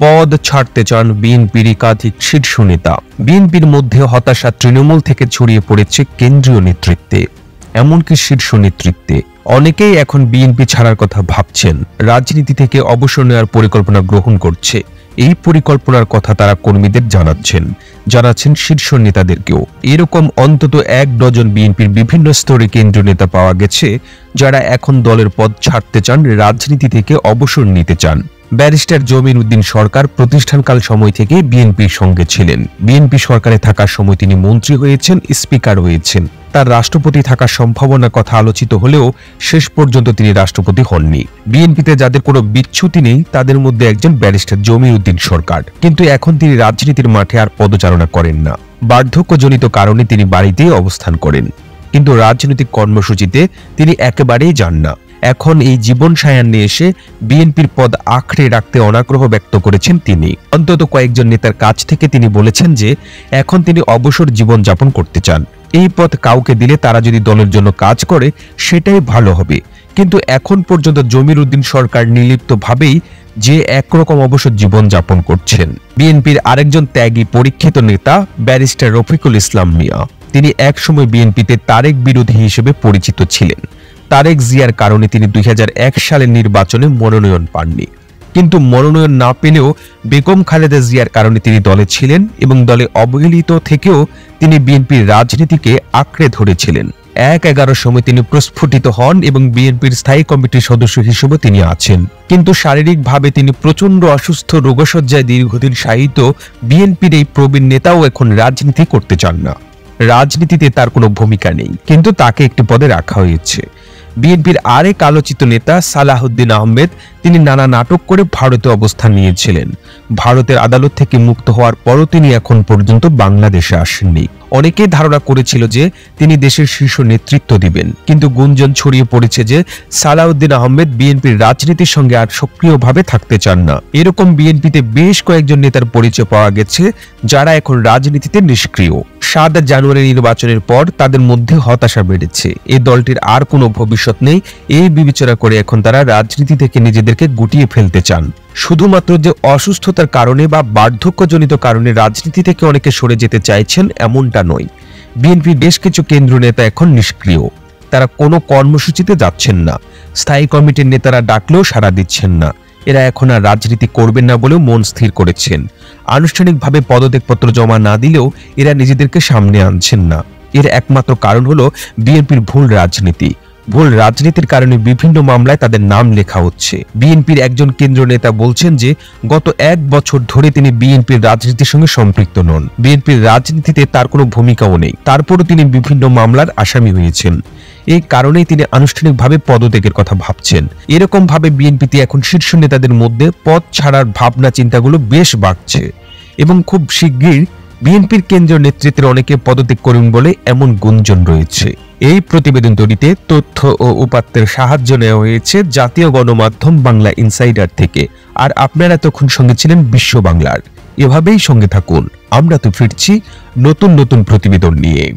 পদ ছাড়তে চান বিএনপির একাধিক শীর্ষ নেতা। বিএনপির মধ্যে হতাশা তৃণমূল থেকে ছড়িয়ে পড়েছে কেন্দ্রীয় নেতৃত্বে। এমনকি শীর্ষ নেতৃত্বে। অনেকেই এখন বিএনপি ছাড়ার কথা ভাবছেন। রাজনীতি থেকে অবসর নেওয়ার পরিকল্পনা গ্রহণ করছে। এই পরিকল্পনার কথা তারা কর্মীদের জানাচ্ছেন। জানাচ্ছেন শীর্ষ নেতাদেরকেও। এরকম অন্তত এক ডজন বিএনপির বিভিন্ন স্তরে কেন্দ্রীয় নেতা পাওয়া গেছে, যারা এখন দলের পদ ছাড়তে চান, রাজনীতি থেকে অবসর নিতে চান। ব্যারিস্টার জমির উদ্দিন সরকার প্রতিষ্ঠানকাল সময় থেকে বিএনপির সঙ্গে ছিলেন। বিএনপি সরকারে থাকার সময় তিনি মন্ত্রী হয়েছেন, স্পিকার হয়েছেন। তার রাষ্ট্রপতি থাকার সম্ভাবনার কথা আলোচিত হলেও শেষ পর্যন্ত তিনি রাষ্ট্রপতি হননি। বিএনপিতে যাদের কোনো বিচ্ছুতি নেই, তাদের মধ্যে একজন ব্যারিস্টার জমির উদ্দিন সরকার। কিন্তু এখন তিনি রাজনীতির মাঠে আর পদচারণা করেন না। বার্ধক্যজনিত কারণে তিনি বাড়িতেই অবস্থান করেন। কিন্তু রাজনৈতিক কর্মসূচিতে তিনি একেবারেই যান না। এখন এই জীবন সায়ান্নে এসে বিএনপির পদ আঁকড়ে রাখতে অনাগ্রহ ব্যক্ত করেছেন তিনি। অন্তত কয়েকজন নেতার কাছ থেকে তিনি বলেছেন যে, এখন তিনি অবসর জীবন যাপন করতে চান। এই পদ কাউকে দিলে তারা যদি দলের জন্য কাজ করে, সেটাই ভালো হবে। কিন্তু এখন পর্যন্ত জমির উদ্দিন সরকার নির্লিপ্তভাবেই যে একরকম অবসর জীবন যাপন করছেন। বিএনপির আরেকজন ত্যাগী পরীক্ষিত নেতা, ব্যারিস্টার রফিকুল ইসলাম মিয়া। তিনি একসময় বিএনপিতে তারেক বিরোধী হিসেবে পরিচিত ছিলেন। তারেক জিয়ার কারণে তিনি দুই হাজার এক সালের নির্বাচনে মনোনয়ন পাননি। কিন্তু মনোনয়ন না পেলেও বেগম খালেদা জিয়ার কারণে তিনি দলে ছিলেন এবং দলে অবহেলিত থেকেও তিনি বিএনপির রাজনীতিকে আঁকড়ে ধরেছিলেন। এক এগারো সময় তিনি প্রস্ফুটিত হন এবং বিএনপির স্থায়ী কমিটির সদস্য হিসেবে তিনি আছেন। কিন্তু শারীরিকভাবে তিনি প্রচণ্ড অসুস্থ, রোগশয্যায় দীর্ঘদিন শায়িত বিএনপির এই প্রবীণ নেতাও এখন রাজনীতি করতে চান না। রাজনীতিতে তার কোনো ভূমিকা নেই, কিন্তু তাকে একটি পদে রাখা হয়েছে। বিএনপির আরেক আলোচিত নেতা সালাহুদ্দিন আহমেদ, তিনি নানা নাটক করে ভারতে অবস্থান নিয়েছিলেন। ভারতের আদালত থেকে মুক্ত হওয়ার পরও তিনি এখন পর্যন্ত বাংলাদেশে আসেননি। অনেকেই ধারণা করেছিল যে তিনি দেশের শীর্ষ নেতৃত্ব দিবেন। কিন্তু গুঞ্জন ছড়িয়ে পড়েছে যে সালাউদ্দিন আহমেদ বিএনপির রাজনীতির সঙ্গে আর সক্রিয়ভাবে থাকতে চান না। এরকম বিএনপিতে বেশ কয়েকজন নেতার পরিচয় পাওয়া গেছে যারা এখন রাজনীতিতে নিষ্ক্রিয়। সাত জানুয়ারি নির্বাচনের পর তাদের মধ্যে হতাশা বেড়েছে। এই দলটির আর কোনো ভবিষ্যৎ নেই। এই বিবেচনা করে এখন তারা রাজনীতি থেকে নিজেদেরকে গুটিয়ে ফেলতে চান। শুধুমাত্র যে অসুস্থতার কারণে বা বার্ধক্যজনিত কারণে রাজনীতি থেকে অনেকে সরে যেতে চাইছেন এমনটা নয়। বিএনপির বেশ কিছু কেন্দ্র নেতা এখন নিষ্ক্রিয়। তারা কোনো কর্মসূচিতে যাচ্ছেন না। স্থায়ী কমিটির নেতারা ডাকলেও সাড়া দিচ্ছেন না। এরা এখন আর রাজনীতি করবেন না বলেও মন স্থির করেছেন। আনুষ্ঠানিকভাবে পদত্যাগপত্র জমা না দিলেও এরা নিজেদেরকে সামনে আনছেন না। এর একমাত্র কারণ হলো বিএনপির ভুল রাজনীতি। ভুল রাজনীতির কারণে বিভিন্ন মামলায় তাদের নাম লেখা হচ্ছে। বিএনপির একজন কেন্দ্র নেতা বলছেন যে, গত এক বছর ধরে তিনি বিএনপির রাজনীতির সঙ্গে সম্পৃক্ত নন। বিএনপির রাজনীতিতে তার কোনো ভূমিকাও নেই। তারপরও তিনি বিভিন্ন মামলার আসামি হয়েছেন। এই কারণেই তিনি আনুষ্ঠানিকভাবে পদত্যাগের কথা ভাবছেন। এরকম ভাবে বিএনপিতে এখন শীর্ষ নেতাদের মধ্যে পদ ছাড়ার ভাবনা চিন্তাগুলো বেশ বাড়ছে এবং খুব শিগগির বিএনপির কেন্দ্রীয় নেতৃত্বের অনেকে পদত্যাগ করুন বলে এমন গুঞ্জন রয়েছে। এই প্রতিবেদন তৈরিতে তথ্য ও উপাত্তের সাহায্য নেওয়া হয়েছে জাতীয় গণমাধ্যম বাংলা ইনসাইডার থেকে। আর আপনারা তখন সঙ্গে ছিলেন বিশ্ব বাংলার। এভাবেই সঙ্গে থাকুন। আমরা তো ফিরছি নতুন নতুন প্রতিবেদন নিয়ে।